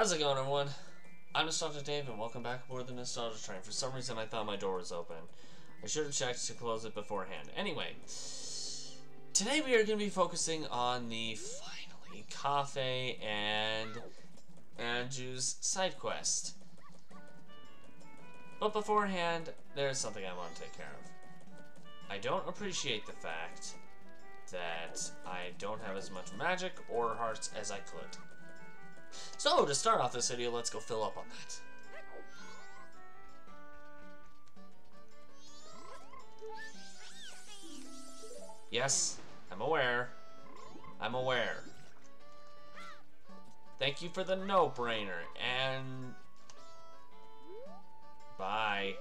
How's it going, everyone? I'm Nostalgia Dave, and welcome back aboard the Nostalgia Train. For some reason, I thought my door was open. I should have checked to close it beforehand. Anyway, today we are going to be focusing on the finally Kafei and Anju's side quest. But beforehand, there's something I want to take care of. I don't appreciate the fact that I don't have as much magic or hearts as I could. So, to start off this video, let's go fill up on that. Yes, I'm aware. I'm aware. Thank you for the no-brainer, and... Bye.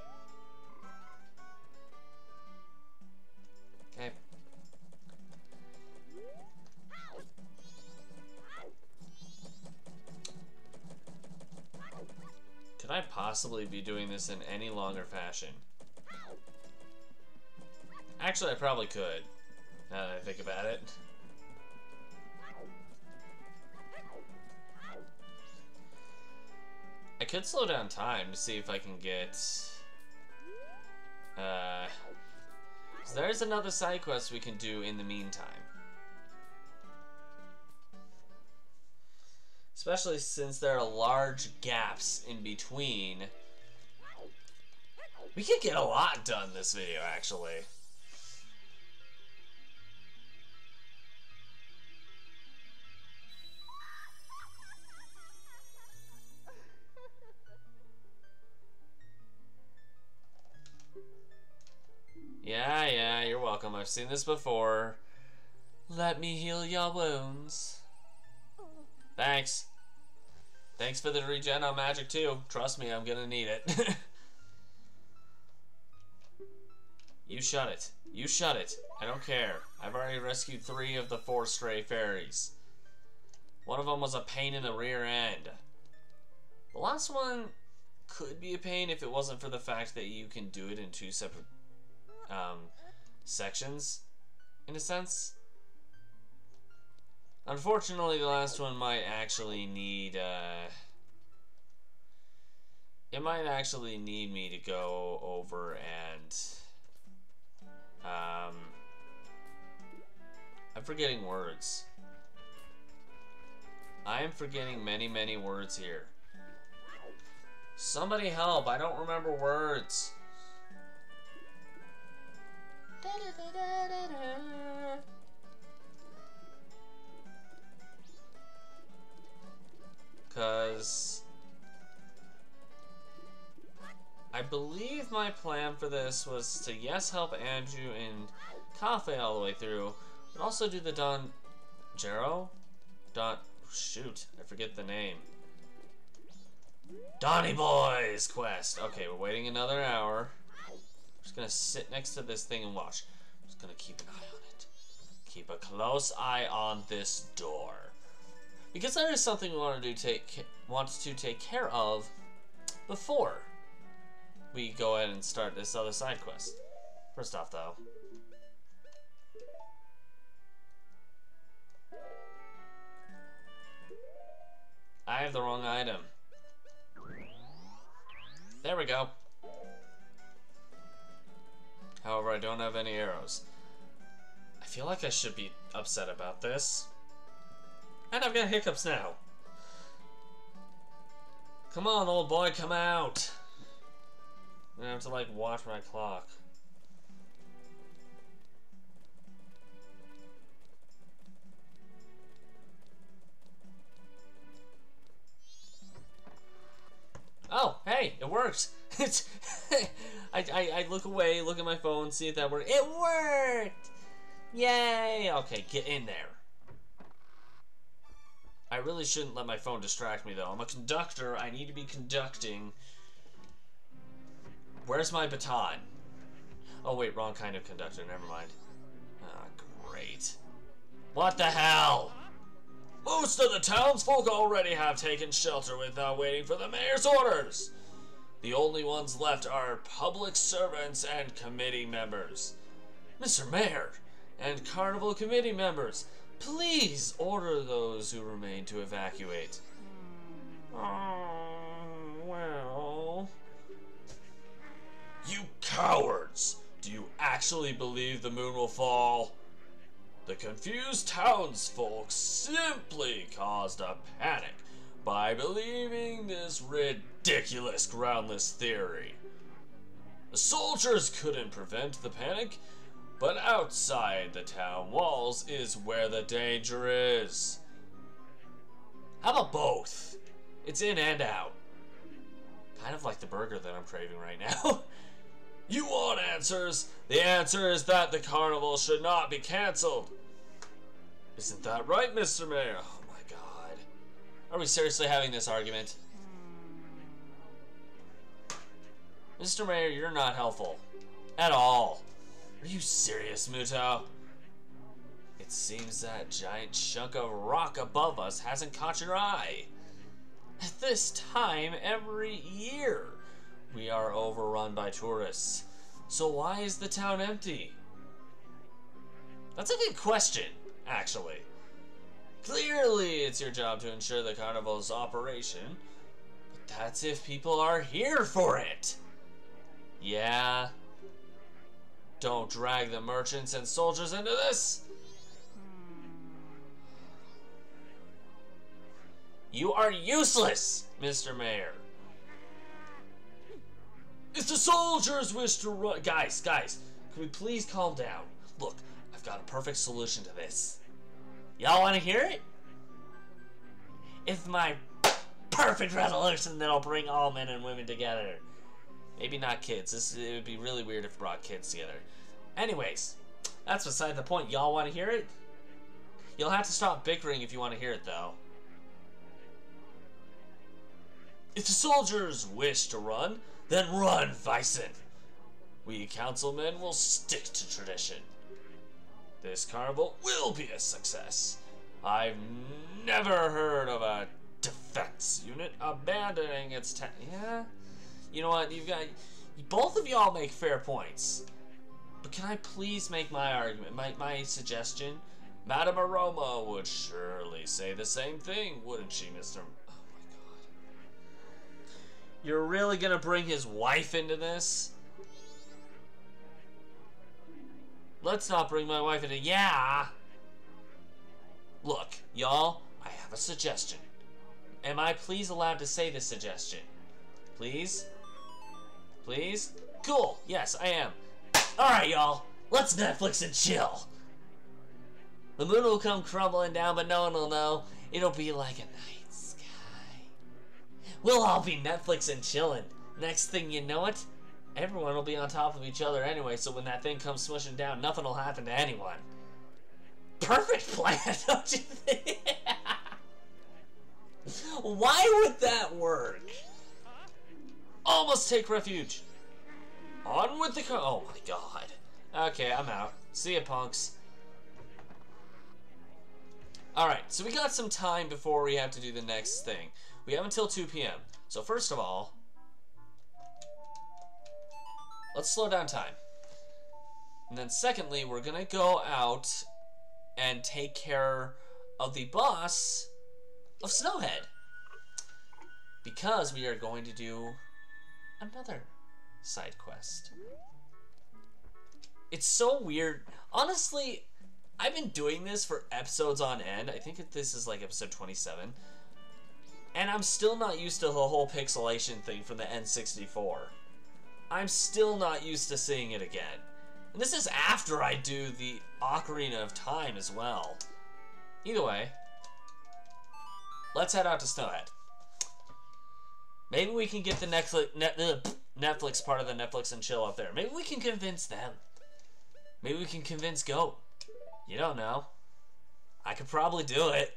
Could I possibly be doing this in any longer fashion? Actually, I probably could, now that I think about it. I could slow down time to see if I can get... Uh... There's another side quest we can do in the meantime. Especially since there are large gaps in between. We could get a lot done this video, actually. Yeah, yeah, you're welcome. I've seen this before. Let me heal your wounds. Thanks. Thanks for the regen on magic too. Trust me, I'm gonna need it. you shut it. You shut it. I don't care. I've already rescued three of the four stray fairies. One of them was a pain in the rear end. The last one could be a pain if it wasn't for the fact that you can do it in two separate um, sections, in a sense. Unfortunately, the last one might actually need, uh, it might actually need me to go over and, um, I'm forgetting words. I am forgetting many, many words here. Somebody help, I don't remember words. Da, da, da, Because I believe my plan for this was to, yes, help Anju and Kafei all the way through, but also do the Don Gero? Don, shoot, I forget the name. Donny Boys quest. Okay, we're waiting another hour. I'm just gonna sit next to this thing and watch. I'm just gonna keep an eye on it. Keep a close eye on this door. Because that is something we want to take want to take care of before we go ahead and start this other side quest. First off, though. I have the wrong item. There we go. However, I don't have any arrows. I feel like I should be upset about this. And I've got hiccups now. Come on, old boy, come out. I have to, like, watch my clock. Oh, hey, it works. It's I, I, I look away, look at my phone, see if that worked. It worked! Yay! Okay, get in there. I really shouldn't let my phone distract me, though. I'm a conductor. I need to be conducting. Where's my baton? Oh, wait, wrong kind of conductor. Never mind. Ah, great. What the hell? Most of the townsfolk already have taken shelter without waiting for the mayor's orders. The only ones left are public servants and committee members. Mr. Mayor and carnival committee members, please order those who remain to evacuate. Hmm. Oh, well. You cowards! Do you actually believe the moon will fall? The confused townsfolk simply caused a panic by believing this ridiculous, groundless theory. The soldiers couldn't prevent the panic, but outside the town walls is where the danger is. How about both? It's in and out. Kind of like the burger that I'm craving right now. you want answers? The answer is that the carnival should not be cancelled. Isn't that right, Mr. Mayor? Oh my god. Are we seriously having this argument? Mr. Mayor, you're not helpful. At all. Are you serious, Mutoh? It seems that giant chunk of rock above us hasn't caught your eye. At this time every year, we are overrun by tourists. So why is the town empty? That's a good question, actually. Clearly, it's your job to ensure the carnival's operation, but that's if people are here for it. Yeah. Don't drag the merchants and soldiers into this. You are useless, Mr. Mayor. It's the soldiers wish to run... Guys, guys, can we please calm down? Look, I've got a perfect solution to this. Y'all want to hear it? It's my perfect resolution that'll bring all men and women together. Maybe not kids. This it would be really weird if brought kids together. Anyways, that's beside the point. Y'all want to hear it? You'll have to stop bickering if you want to hear it, though. If the soldiers wish to run, then run, Viscen. We councilmen will stick to tradition. This carnival will be a success. I've never heard of a defense unit abandoning its Yeah? You know what? You've got. Both of y'all make fair points. But can I please make my argument, my, my suggestion? Madame Aroma would surely say the same thing, wouldn't she, Mr. Oh my god. You're really gonna bring his wife into this? Let's not bring my wife into. Yeah! Look, y'all, I have a suggestion. Am I please allowed to say this suggestion? Please? Please? Cool, yes, I am. Alright, y'all, let's Netflix and chill. The moon will come crumbling down, but no one will know. It'll be like a night sky. We'll all be Netflix and chilling. Next thing you know it, everyone will be on top of each other anyway, so when that thing comes smushing down, nothing will happen to anyone. Perfect plan, don't you think? Why would that work? Almost take refuge. On with the car. Oh my god. Okay, I'm out. See ya, punks. Alright, so we got some time before we have to do the next thing. We have until 2 p.m. So first of all, let's slow down time. And then secondly, we're gonna go out and take care of the boss of Snowhead. Because we are going to do another side quest. It's so weird. Honestly, I've been doing this for episodes on end. I think this is like episode 27. And I'm still not used to the whole pixelation thing from the N64. I'm still not used to seeing it again. And this is after I do the Ocarina of Time as well. Either way, let's head out to Snowhead. Maybe we can get the Netflix, Netflix part of the Netflix and chill up there. Maybe we can convince them. Maybe we can convince Goht. You don't know. I could probably do it.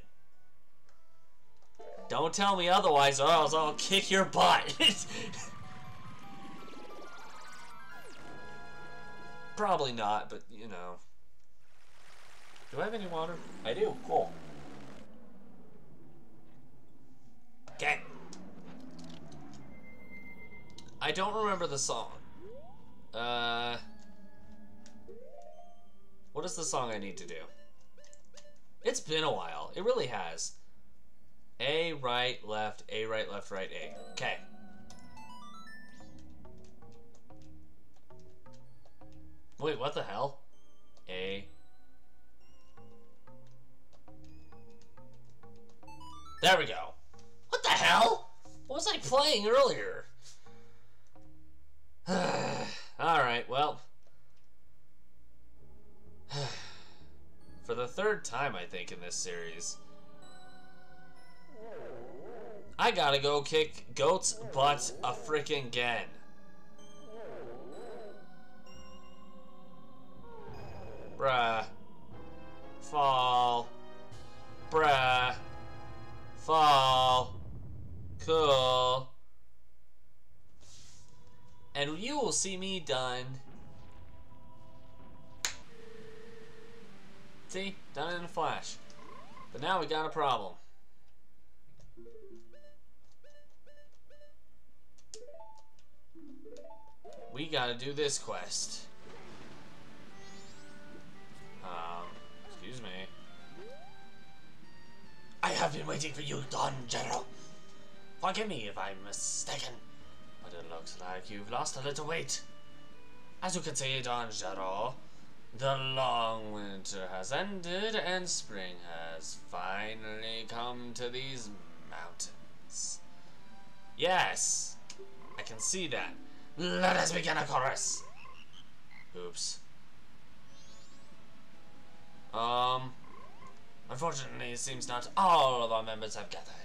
Don't tell me otherwise or else I'll kick your butt. probably not, but you know. Do I have any water? I do. Cool. Okay. I don't remember the song. Uh, what is the song I need to do? It's been a while. It really has. A, right, left, A, right, left, right, A. Okay. Wait, what the hell? A. There we go. What the hell? What was I playing earlier? Alright, well. For the third time, I think, in this series. I gotta go kick Goht's butt a freaking again. Bruh. Fall. Bruh. Fall. Cool. You will see me done. See? Done in a flash. But now we got a problem. We gotta do this quest. Um, excuse me. I have been waiting for you, Don General. Forgive me if I'm mistaken, but it looks like you've lost a little weight. As you can see, Don General, the long winter has ended and spring has finally come to these mountains. Yes, I can see that. Let us begin a chorus. Oops. Um, unfortunately, it seems not all of our members have gathered.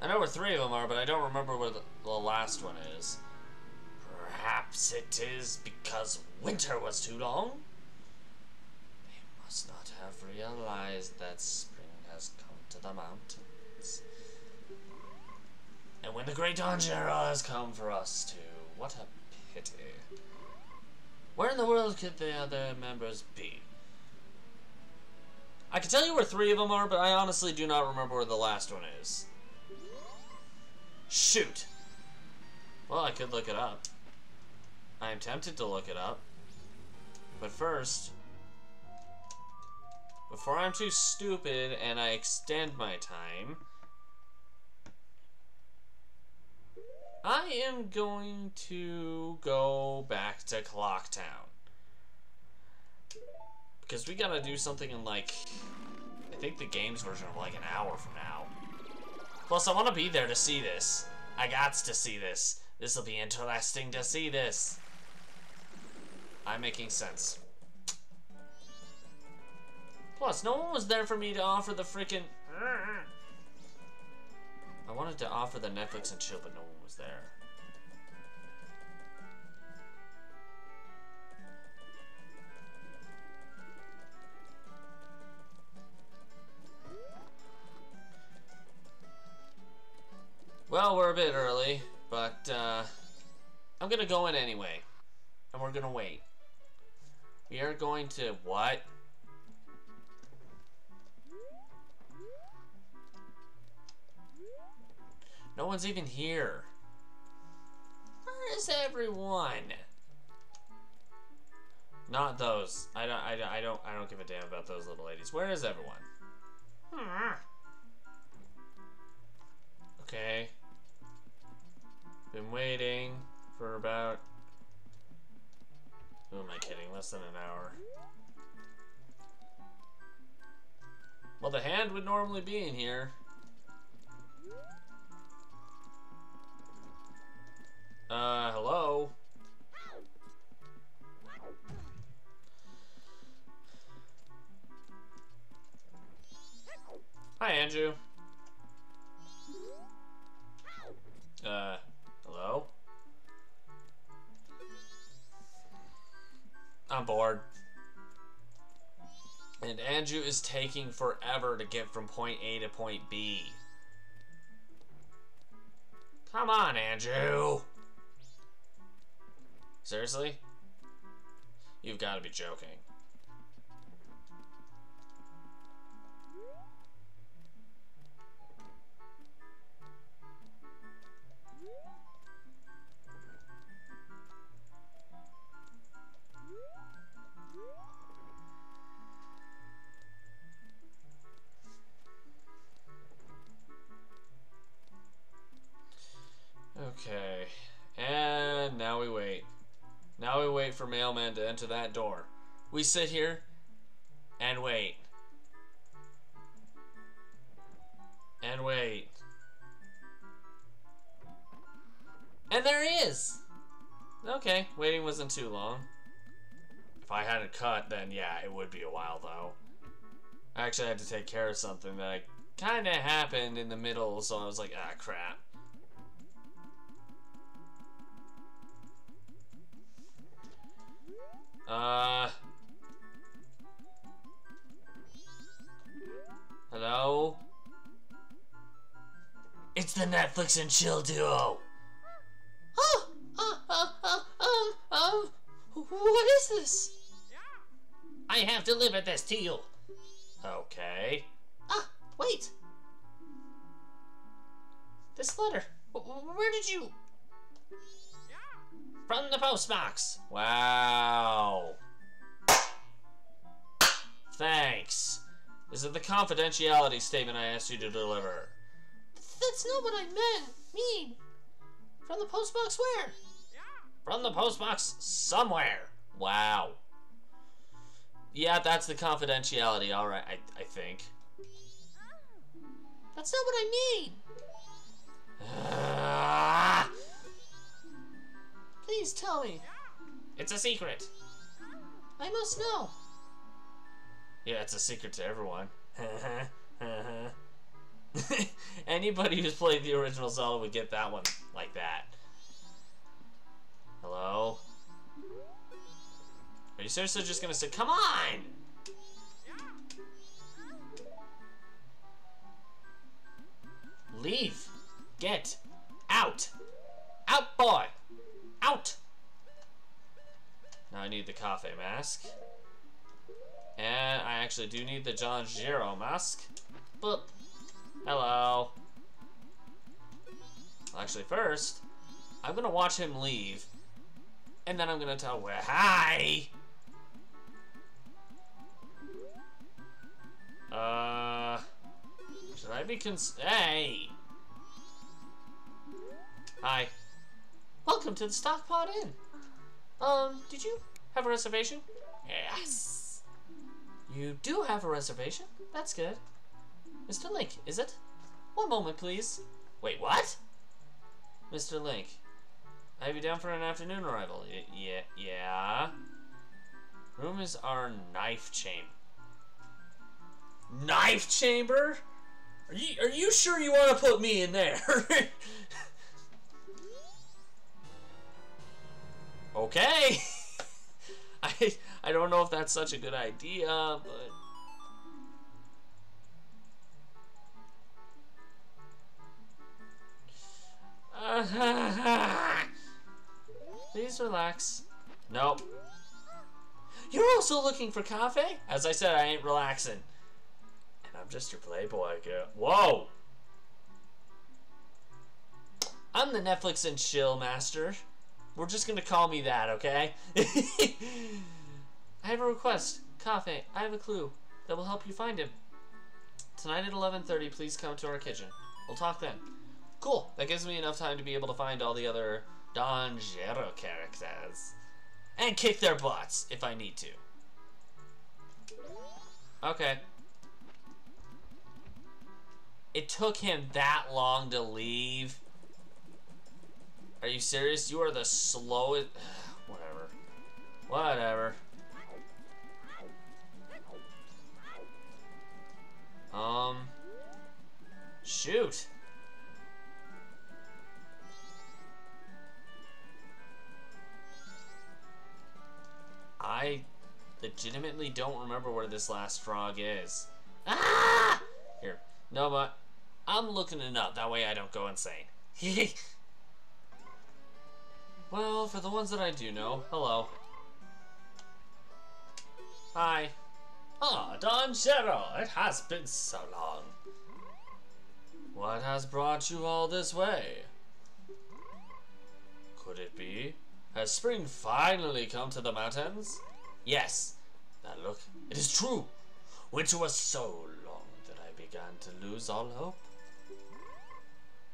I know where three of them are, but I don't remember where the, the last one is. Perhaps it is because winter was too long? They must not have realized that spring has come to the mountains. And when the great Don Gero has come for us too, what a pity. Where in the world could the other members be? I can tell you where three of them are, but I honestly do not remember where the last one is. Shoot. Well, I could look it up. I am tempted to look it up. But first, before I'm too stupid and I extend my time, I am going to go back to Clocktown. Because we gotta do something in like, I think the game's version of like an hour from now. Plus, I want to be there to see this. I got to see this. This will be interesting to see this. I'm making sense. Plus, no one was there for me to offer the freaking. I wanted to offer the Netflix and chill, but no one was there. Well, we're a bit early, but uh, I'm gonna go in anyway. And we're gonna wait. We are going to what? No one's even here. Where is everyone? Not those. I don't. I, I don't. I don't give a damn about those little ladies. Where is everyone? Hmm. Okay. Been waiting for about. Who am I kidding? Less than an hour. Well, the hand would normally be in here. Uh, hello? Hi, Anju. Uh, hello? I'm bored. And Anju is taking forever to get from point A to point B. Come on, Anju! Seriously? You've got to be joking. Okay. And now we wait. Now we wait for mailman to enter that door. We sit here and wait. And wait. And there he is! Okay, waiting wasn't too long. If I hadn't cut, then yeah, it would be a while though. I actually had to take care of something that kinda happened in the middle, so I was like, ah, crap. Uh. Hello? It's the Netflix and chill duo. Oh, uh, uh, uh, um, um, what is this? I have delivered this to you. Okay. Ah, wait. This letter. Where did you? From the postbox. Wow. Thanks. Is it the confidentiality statement I asked you to deliver? That's not what I meant. Mean. From the postbox where? From the postbox somewhere. Wow. Yeah, that's the confidentiality. All right, I, I think. That's not what I mean. Ah! Please tell me. It's a secret. I must know. Yeah, it's a secret to everyone. Anybody who's played the original Zelda would get that one like that. Hello? Are you seriously just gonna say, come on! Leave. Get. Out. Out, boy. Out. Now I need the Kafei mask. And I actually do need the Don Gero mask. But, hello. Actually, first, I'm gonna watch him leave. And then I'm gonna tell where, hi! Uh, should I be cons- Hey! Hi. Welcome to the Stockpot Inn. Um, did you have a reservation? Yes. You do have a reservation? That's good. Mr. Link, is it? One moment, please. Wait, what? Mr. Link, I have you down for an afternoon arrival. Y yeah, yeah. Room is our knife chamber. Knife chamber? Are you are you sure you want to put me in there? okay. I I don't know if that's such a good idea, but Please relax. Nope. You're also looking for Kafei? As I said, I ain't relaxing. And I'm just your playboy girl. Whoa! I'm the Netflix and chill master. We're just gonna call me that, okay? I have a request. Kafei, I have a clue that will help you find him. Tonight at 11.30, please come to our kitchen. We'll talk then. Cool. That gives me enough time to be able to find all the other Don Gero characters. And kick their butts if I need to. Okay. It took him that long to leave. Are you serious? You are the slowest... Whatever. Whatever. Um... Shoot. I legitimately don't remember where this last frog is. Ah! Here. No, but I'm looking it up. That way I don't go insane. well, for the ones that I do know, hello. Hi. Ah, Don Gero, it has been so long. What has brought you all this way? Could it be? Has spring finally come to the mountains? Yes. Now look, it is true. Winter was so long that I began to lose all hope.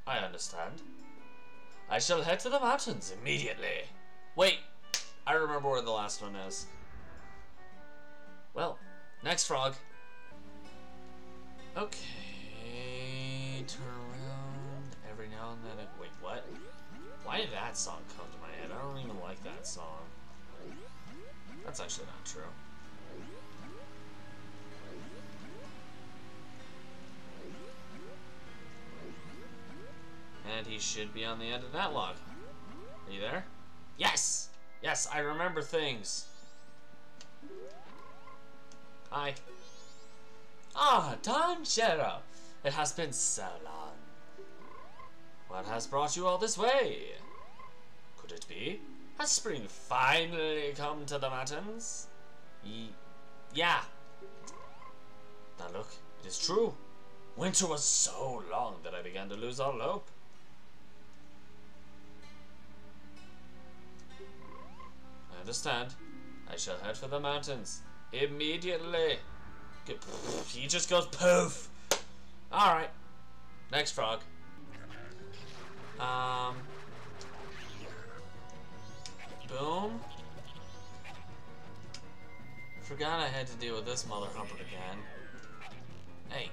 I understand. I shall head to the mountains immediately. Wait, I remember where the last one is. Well, next frog. Okay, turn around every now and then. Wait, what? Why did that song come to my head? I don't even like that song. That's actually not true. And he should be on the end of that log. Are you there? Yes! Yes, I remember things. Hi. Ah, Don Gero! It has been so long. What has brought you all this way? Could it be? Has spring finally come to the mountains? Ye yeah. Now look, it is true. Winter was so long that I began to lose all hope. Understand. I shall head for the mountains. Immediately. He just goes poof. Alright. Next frog. Um. Boom. Forgot I had to deal with this mother humper again. Hey.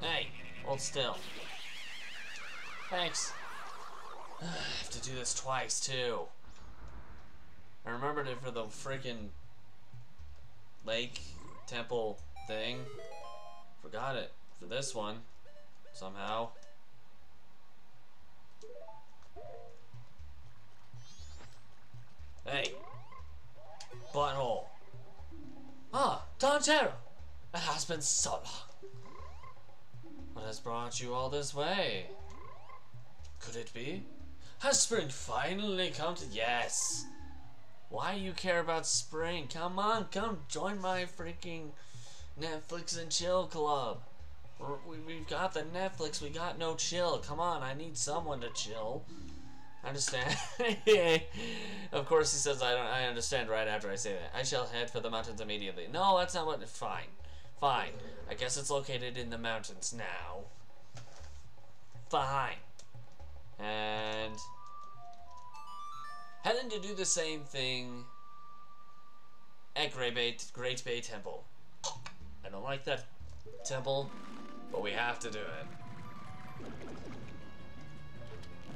Hey. Hold still. Thanks. I have to do this twice, too. I remembered it for the freaking lake temple thing. Forgot it for this one somehow. Hey. Butthole. Ah, Don Gero. It has been so long. What has brought you all this way? Could it be? Has spring finally come to- Yes! Why you care about spring? Come on, come join my freaking Netflix and chill club. we we've got the Netflix, we got no chill. Come on, I need someone to chill. I understand. of course, he says I don't. I understand right after I say that. I shall head for the mountains immediately. No, that's not what. Fine, fine. I guess it's located in the mountains now. Fine. And heading to do the same thing at Great Bay, Great Bay Temple. I don't like that temple, but we have to do it.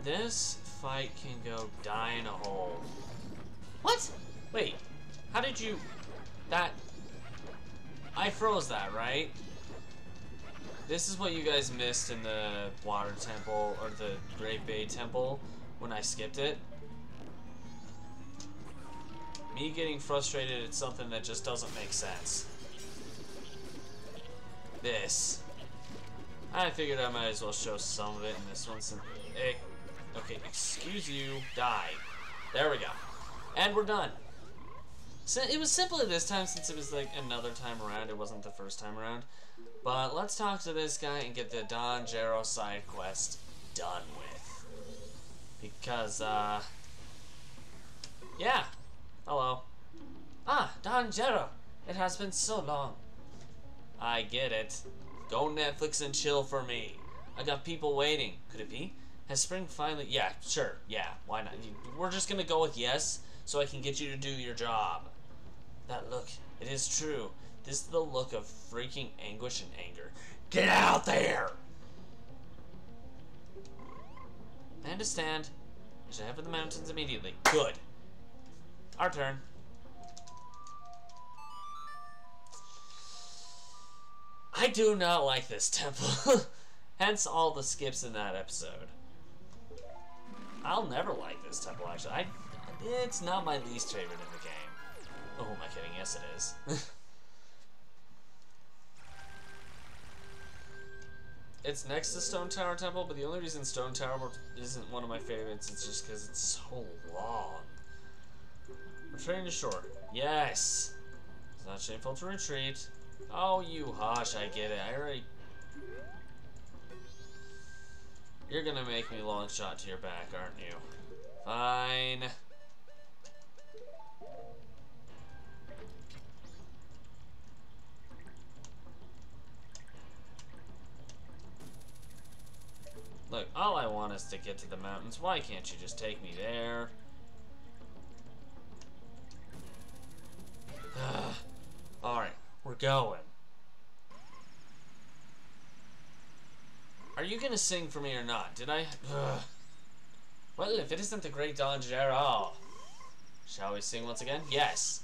This fight can go die in a hole. What? Wait, how did you... That... I froze that, right? This is what you guys missed in the Water Temple, or the Great Bay Temple, when I skipped it. Me getting frustrated at something that just doesn't make sense. This. I figured I might as well show some of it in this one since... Hey, Okay, excuse you, die. There we go. And we're done. So it was simpler this time since it was like another time around. It wasn't the first time around. But let's talk to this guy and get the Don Gero side quest done with. Because, uh... Yeah. Hello. Ah, Don Gero. It has been so long. I get it. Go Netflix and chill for me. I got people waiting. Could it be? Has spring finally... Yeah, sure. Yeah, why not? We're just gonna go with yes, so I can get you to do your job. That look, it is true. This is the look of freaking anguish and anger. Get out there! I understand. I should head for the mountains immediately. Good. Our turn. I do not like this temple. Hence all the skips in that episode. I'll never like this temple, actually. I, it's not my least favorite in the game. Oh, am I kidding? Yes, it is. it's next to Stone Tower Temple, but the only reason Stone Tower isn't one of my favorites is just because it's so long. Returning to shore. Yes! It's not shameful to retreat. Oh, you hush, I get it. I already You're gonna make me long shot to your back, aren't you? Fine. Look, all I want is to get to the mountains. Why can't you just take me there? Ah. Alright, we're going. Are you gonna sing for me or not? Did I? Ugh. Well, if it isn't the great Don Gerard. Shall we sing once again? Yes.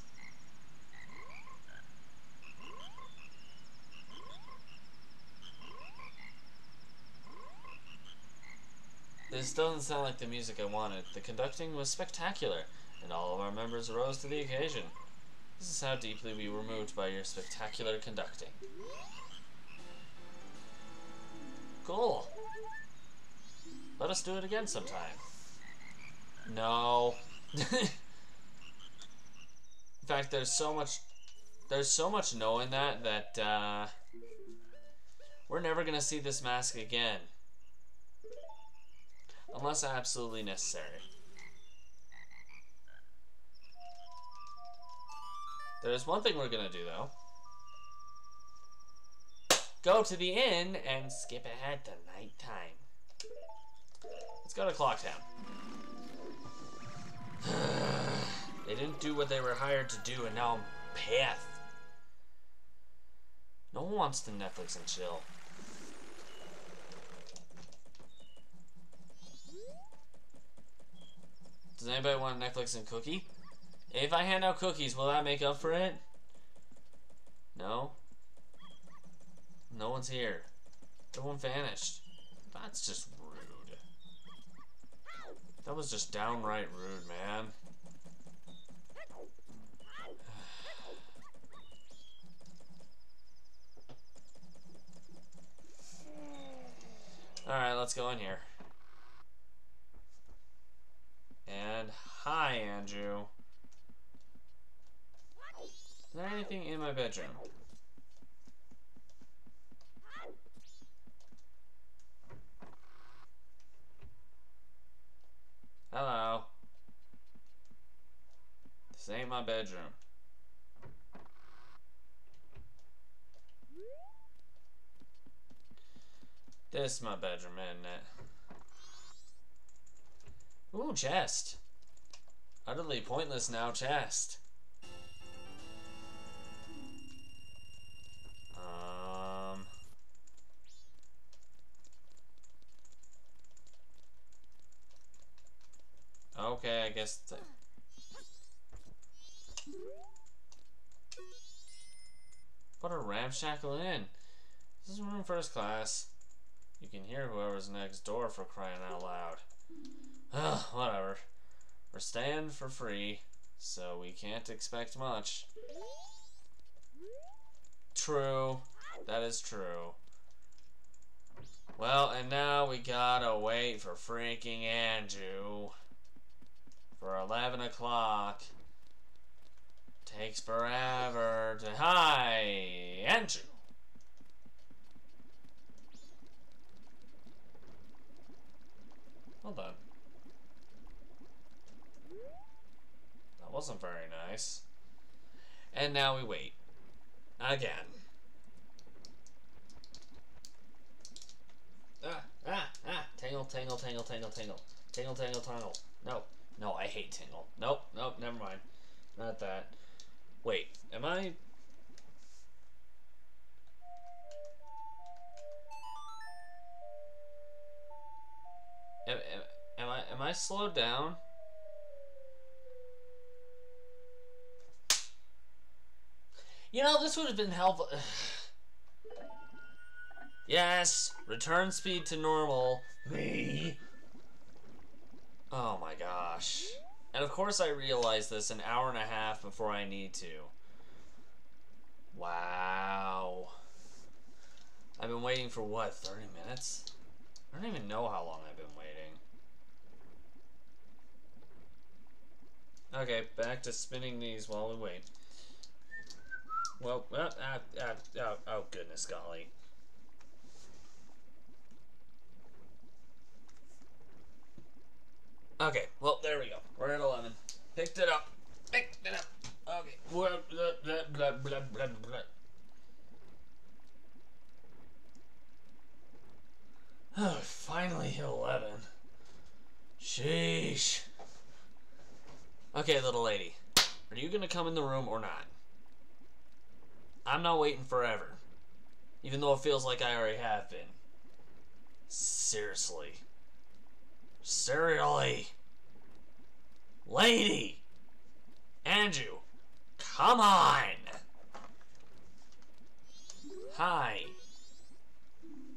This doesn't sound like the music I wanted. The conducting was spectacular, and all of our members rose to the occasion. This is how deeply we were moved by your spectacular conducting. Cool. Let us do it again sometime. No. In fact, there's so much there's so much knowing that that uh, we're never gonna see this mask again. Unless absolutely necessary. There's one thing we're gonna do though. Go to the inn and skip ahead to nighttime. Let's go to Clocktown. they didn't do what they were hired to do and now I'm pissed. No one wants to Netflix and chill. Does anybody want Netflix and cookie? If I hand out cookies, will that make up for it? No? No one's here. Everyone vanished. That's just rude. That was just downright rude, man. Alright, let's go in here. And hi, Anju. There anything in my bedroom? Hello. This ain't my bedroom. This is my bedroom, isn't it? Ooh, chest. Utterly pointless now, chest. I guess... What a ramshackle inn. This is room first class. You can hear whoever's next door for crying out loud. Ugh, whatever. We're staying for free, so we can't expect much. True. That is true. Well, and now we gotta wait for freaking Anju. For 11 o'clock. Takes forever to... Hi, Anju. Hold on. That wasn't very nice. And now we wait. Again. Ah, ah, ah. Tangle, tangle, tangle, tangle, tangle. Tangle, tangle, tangle. No. No, I hate tingle. Nope, nope, never mind. Not that. Wait, am I... Am, am, am I am I slowed down? You know, this would have been helpful. yes, return speed to normal. Me. Oh my gosh. And of course I realized this an hour and a half before I need to. Wow. I've been waiting for what, 30 minutes? I don't even know how long I've been waiting. Okay, back to spinning these while we wait. Well, uh, uh, uh, oh, oh goodness golly. Okay, well, there we go. We're at 11. Picked it up. Picked it up. Okay. Blah, blah, blah, blah, blah, blah, blah. Oh, finally hit 11. Sheesh. Okay, little lady. Are you gonna come in the room or not? I'm not waiting forever. Even though it feels like I already have been. Seriously. Seriously. Lady! Anju, come on! Hi.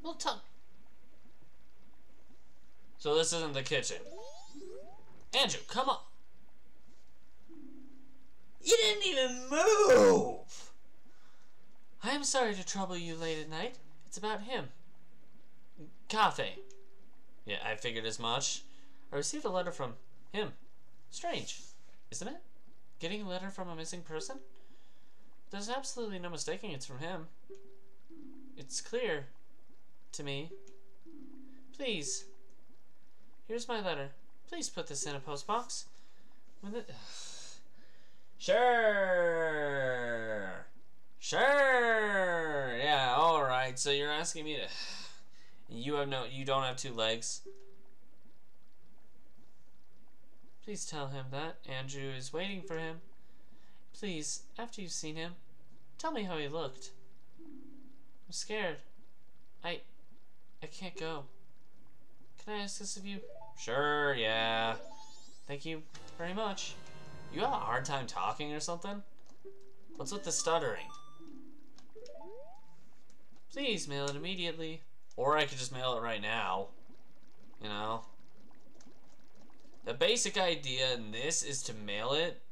Well, tell. So this isn't the kitchen. Anju, come on. You didn't even move! I am sorry to trouble you late at night. It's about him. Kafei. Yeah, I figured as much. I received a letter from him. Strange, isn't it? Getting a letter from a missing person? There's absolutely no mistaking it's from him. It's clear to me. Please, here's my letter. Please put this in a postbox. When the Sure. Sure. Yeah, all right. So you're asking me to You have no you don't have two legs. Please tell him that Anju is waiting for him. Please, after you've seen him, tell me how he looked. I'm scared. I I can't go. Can I ask this of you? Sure, yeah. Thank you very much. You have a hard time talking or something? What's with the stuttering? Please mail it immediately. Or I could just mail it right now. You know? The basic idea in this is to mail it.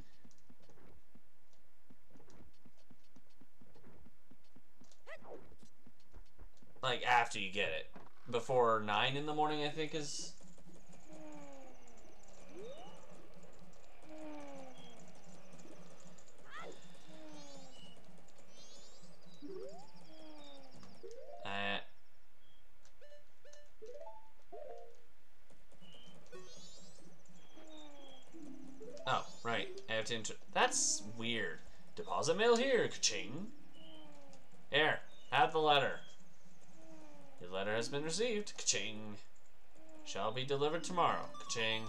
Like after you get it. Before 9 in the morning, I think is Deposit mail here, ka-ching. Here, have the letter. Your letter has been received, ka-ching. Shall be delivered tomorrow, ka-ching.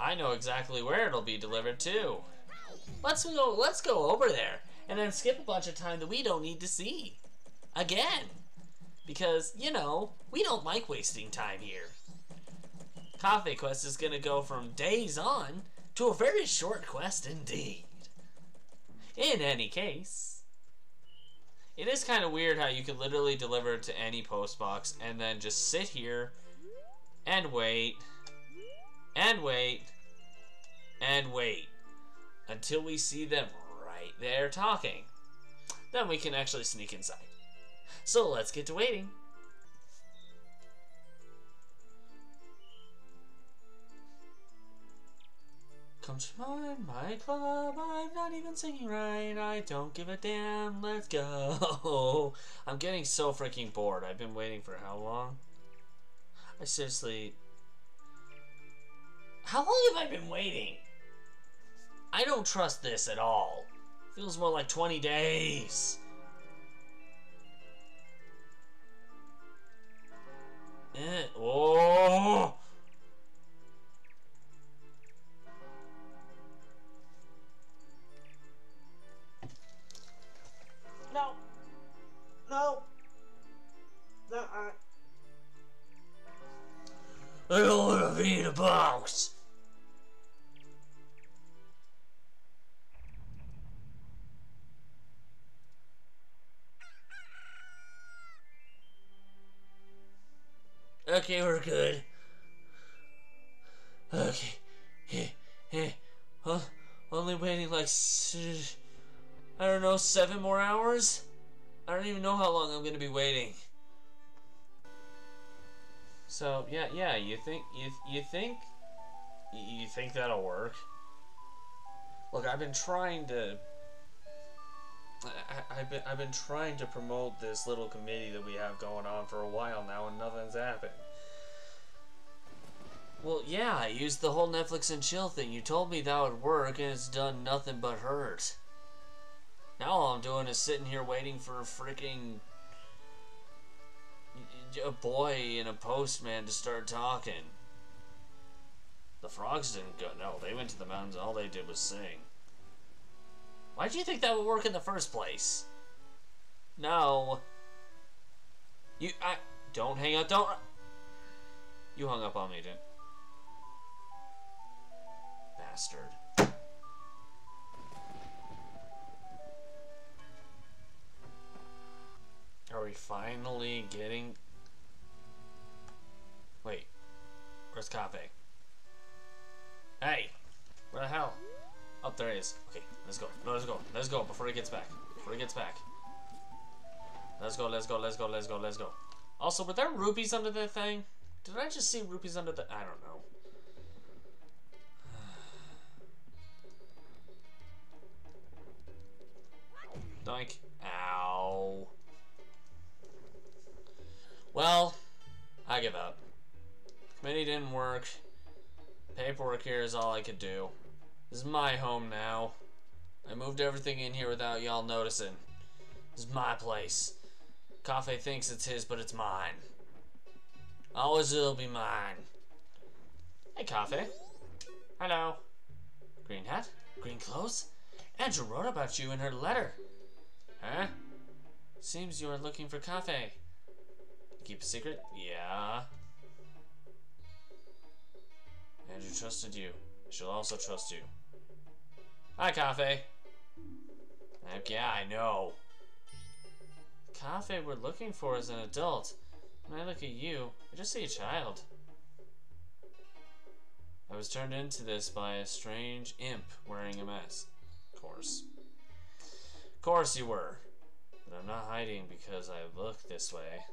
I know exactly where it'll be delivered to. Let's go. Let's go over there, and then skip a bunch of time that we don't need to see. Again, because you know we don't like wasting time here. Kafei Quest is gonna go from days on to a very short quest indeed. In any case, it is kind of weird how you could literally deliver it to any post box and then just sit here and wait and wait and wait until we see them right there talking. Then we can actually sneak inside. So let's get to waiting. Come join my club, I'm not even singing right, I don't give a damn, let's go. I'm getting so freaking bored. I've been waiting for how long? I seriously... How long have I been waiting? I don't trust this at all. Feels more like 20 days. Eh, oh! No. No, I... I don't want to be in a box. Okay, we're good. Okay. Hey, hey. Huh? Only waiting like, I don't know, seven more hours? I don't even know how long I'm going to be waiting. So, yeah, yeah, you think, you, you think, you think that'll work? Look, I've been trying to, I, have been, I've been trying to promote this little committee that we have going on for a while now and nothing's happened. Well, yeah, I used the whole Netflix and chill thing. You told me that would work and it's done nothing but hurt. Now all I'm doing is sitting here waiting for a freaking a boy and a postman to start talking. The frogs didn't go. No, they went to the mountains. All they did was sing. Why do you think that would work in the first place? No. You, I, don't hang up, don't. You hung up on me, didn't? Bastard. Are we finally getting... Wait. Where's Kafei? Hey! Where the hell? Up oh, there he is. Okay, let's go. Let's go. Let's go before he gets back. Before he gets back. Let's go, let's go, let's go, let's go, let's go. Also, were there rupees under the thing? Did I just see rupees under the... I don't know. Doink. Ow. Well, I give up. Committee didn't work. Paperwork here is all I could do. This is my home now. I moved everything in here without y'all noticing. This is my place. Kafei thinks it's his, but it's mine. Always it'll be mine. Hey, Kafei. Hello. Green hat? Green clothes? Anju wrote about you in her letter. Huh? Seems you are looking for Kafei. Keep a secret? Yeah. Anju trusted you. She'll also trust you. Hi, Kafei. Yeah, I know. Kafei we're looking for is an adult. When I look at you, I just see a child. I was turned into this by a strange imp wearing a mask. Of course. Of course you were. But I'm not hiding because I look this way.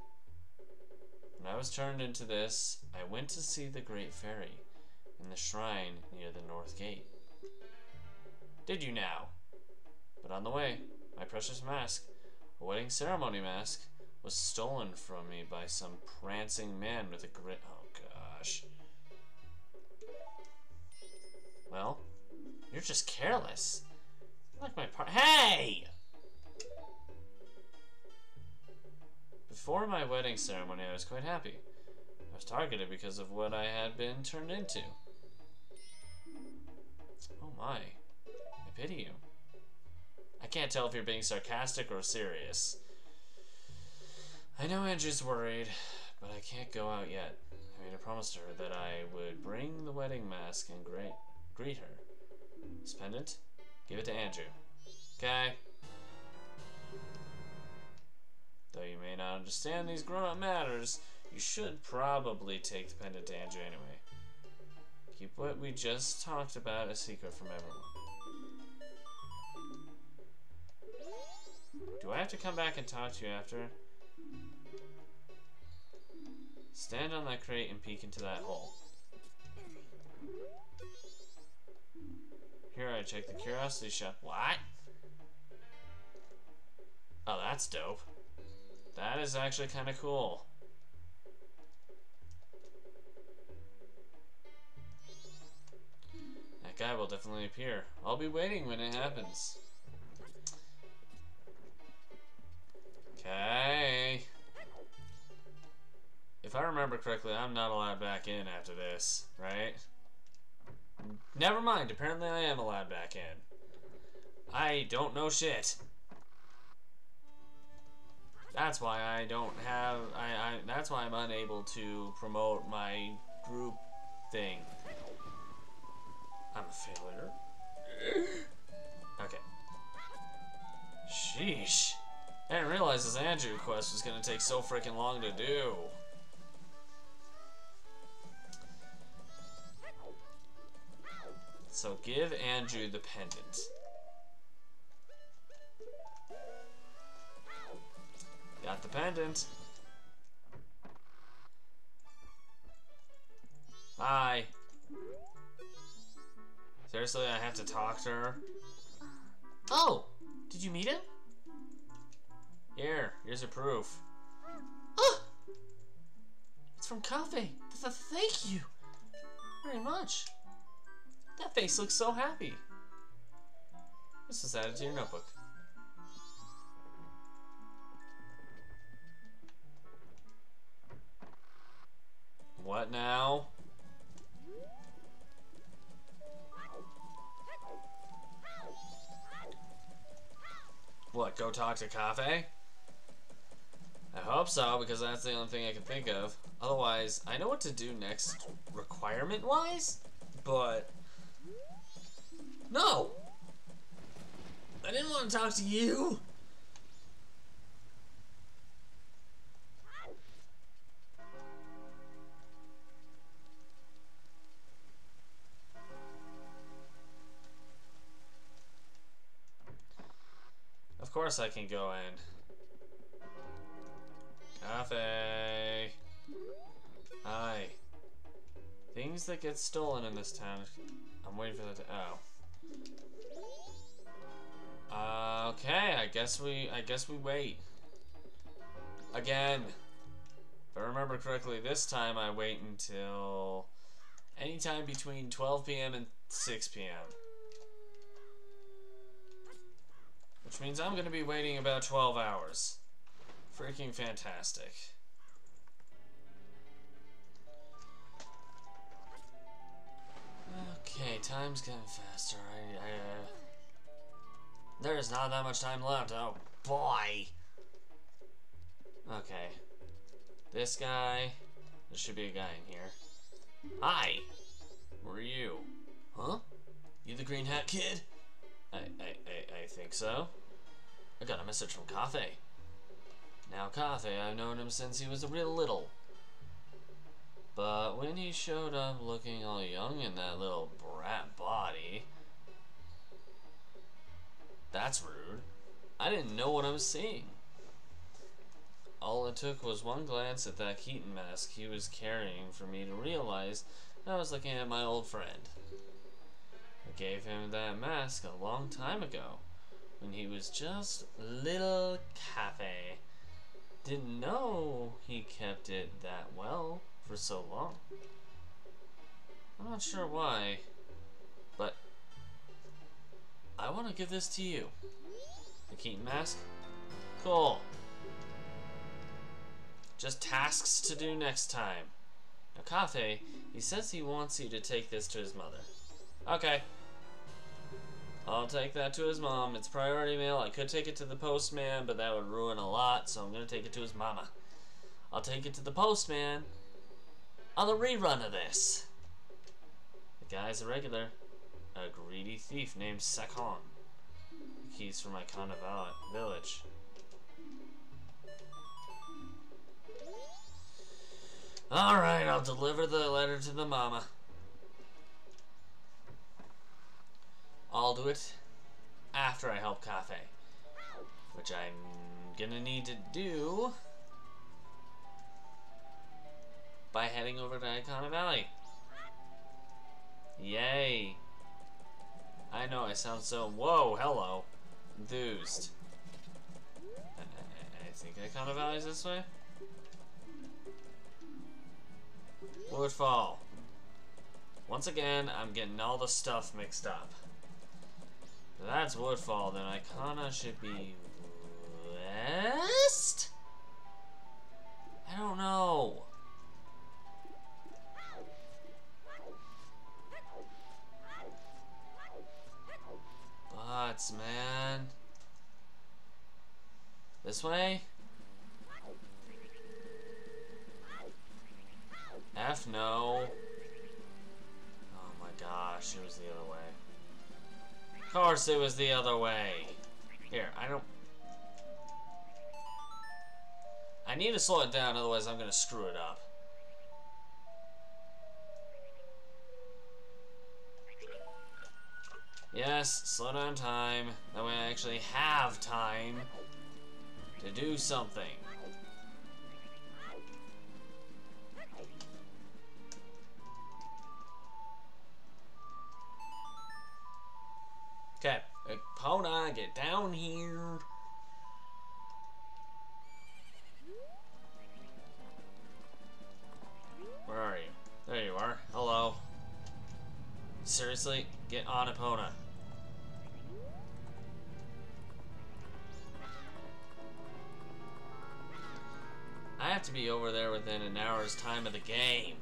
When I was turned into this, I went to see the Great Fairy in the shrine near the North Gate. Did you now? But on the way, my precious mask, a wedding ceremony mask, was stolen from me by some prancing man with a grit. Oh gosh. Well, you're just careless. like my part. Hey! Before my wedding ceremony, I was quite happy. I was targeted because of what I had been turned into. Oh my. I pity you. I can't tell if you're being sarcastic or serious. I know Anju's worried, but I can't go out yet. I made a promise to her that I would bring the wedding mask and greet, greet her. This pendant? Give it to Anju. Okay? Though you may not understand these grown-up matters, you should probably take the pendant to Anju anyway. Keep what we just talked about a secret from everyone. Do I have to come back and talk to you after? Stand on that crate and peek into that hole. Here I check the curiosity shop. What? Oh, that's dope. That is actually kind of cool. That guy will definitely appear. I'll be waiting when it happens. Okay. If I remember correctly, I'm not allowed back in after this, right? Never mind, apparently I am allowed back in. I don't know shit. That's why I don't have, I, I, that's why I'm unable to promote my group thing. I'm a failure. okay. Sheesh. I didn't realize this Anju quest was gonna take so freaking long to do. So give Anju the pendant. Got the pendant. Hi. Seriously, I have to talk to her? Oh! Did you meet him? Here, here's a proof. Oh! It's from Kafei. Thank you very much. That face looks so happy. This is added to your notebook. To Kafei? I hope so, because that's the only thing I can think of. Otherwise, I know what to do next requirement-wise, but... No! I didn't want to talk to you! Course I can go in. Kafei. Hi. Things that get stolen in this town. I'm waiting for that to. Oh. Uh, okay, I guess we. I guess we wait. Again. If I remember correctly, this time I wait until anytime between 12 p.m. and 6 p.m. Which means I'm going to be waiting about 12 hours. Freaking fantastic. Okay, time's getting faster. I, I, uh, there's not that much time left. Oh, boy. Okay. This guy. There should be a guy in here. Hi. Who are you? Huh? You the green hat kid? I, I, I, I think so. I got a message from Kafei. Now Kafei, I've known him since he was a real little. But when he showed up looking all young in that little brat body, that's rude. I didn't know what I was seeing. All it took was one glance at that Keaton mask he was carrying for me to realize I was looking at my old friend. I gave him that mask a long time ago, when he was just little Kafei. Didn't know he kept it that well for so long. I'm not sure why, but I want to give this to you. The Keaton mask? Cool. Just tasks to do next time. Now, Kafei, he says he wants you to take this to his mother. Okay. I'll take that to his mom. It's priority mail. I could take it to the postman, but that would ruin a lot, so I'm going to take it to his mama. I'll take it to the postman on the rerun of this. The guy's a regular. A greedy thief named Sakon. Keys from Ikana Village. Alright, I'll deliver the letter to the mama. I'll do it after I help Kafei. Which I'm gonna need to do by heading over to Ikana Valley. Yay. I know I sound so, whoa, hello, enthused. I, I, think Ikana Valley's this way? Woodfall. Once again, I'm getting all the stuff mixed up. That's Woodfall, then Ikana should be west? I don't know. Butts, man. This way? F no. Of course it was the other way. Here, I don't... I need to slow it down, otherwise I'm gonna screw it up. Yes, slow down time. That way I actually have time to do something. Epona, get down here. Where are you? There you are. Hello. Seriously? Get on Epona. I have to be over there within an hour's time of the game.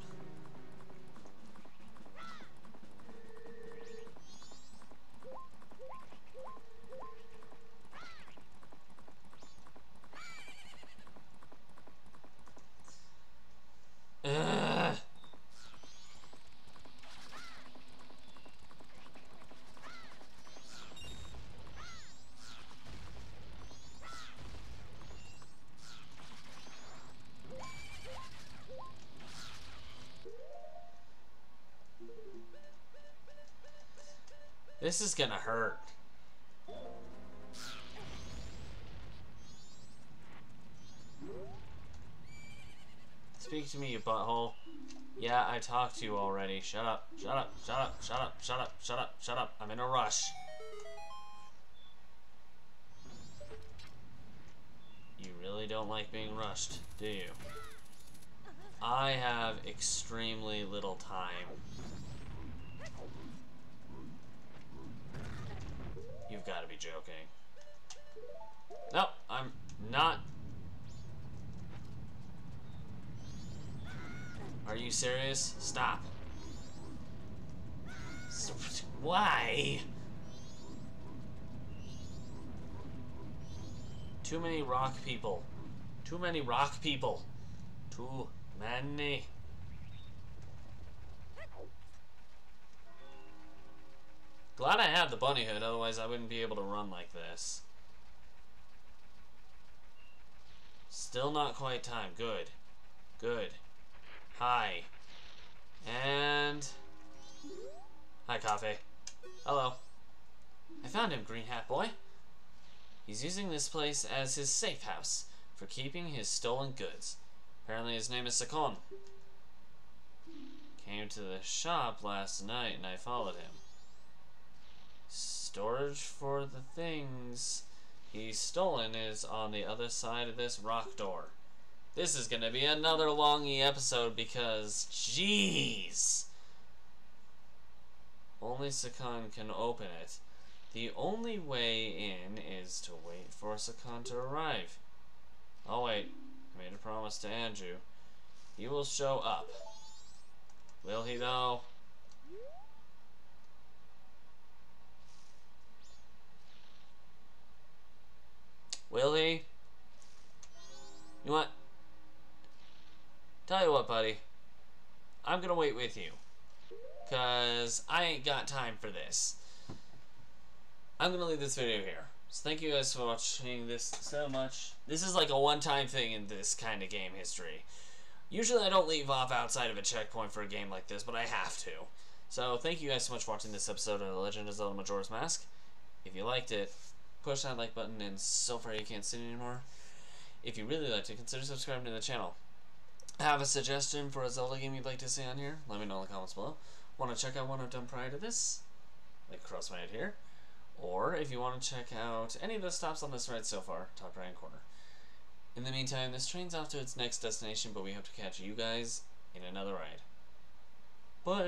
This is gonna hurt. Speak to me, you butthole. Yeah, I talked to you already. Shut up, shut up, shut up, shut up, shut up, shut up, shut up. I'm in a rush. You really don't like being rushed, do you? I have extremely little time. You've got to be joking. No, I'm not. Are you serious? Stop. Why? Too many rock people. Too many rock people. Too many. Glad I have the bunny hood, otherwise I wouldn't be able to run like this. Still not quite time. Good. Good. Hi. And... Hi, Kafei. Hello. I found him, Green Hat Boy. He's using this place as his safe house for keeping his stolen goods. Apparently his name is Sakon. Came to the shop last night and I followed him. Storage for the things he's stolen is on the other side of this rock door. This is gonna be another longy episode because, jeez! Only Sakon can open it. The only way in is to wait for Sakon to arrive. Oh wait, I made a promise to Anju. He will show up. Will he though? Will he? You want? Tell you what, buddy. I'm gonna wait with you. Cause I ain't got time for this. I'm gonna leave this video here. So thank you guys for watching this so much. This is like a one-time thing in this kind of game history. Usually I don't leave off outside of a checkpoint for a game like this, but I have to. So thank you guys so much for watching this episode of The Legend of Zelda Majora's Mask. If you liked it, push that like button and so far you can't see it anymore. If you really liked it, consider subscribing to the channel. Have a suggestion for a Zelda game you'd like to see on here? Let me know in the comments below. Want to check out one I've done prior to this? Like cross my head here. Or if you want to check out any of the stops on this ride so far, top right corner. In the meantime, this train's off to its next destination, but we hope to catch you guys in another ride. Bye!